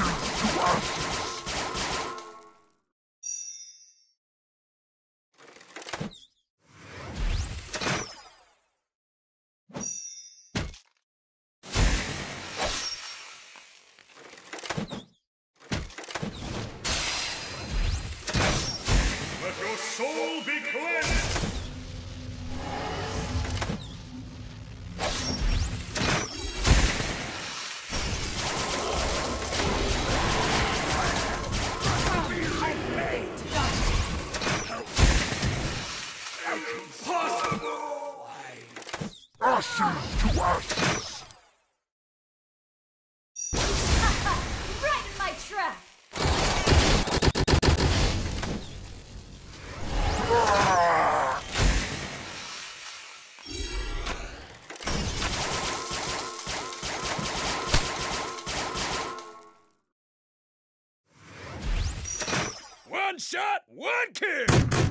Ashes to! Ashes to ashes! Right in my trap. One shot, one kill!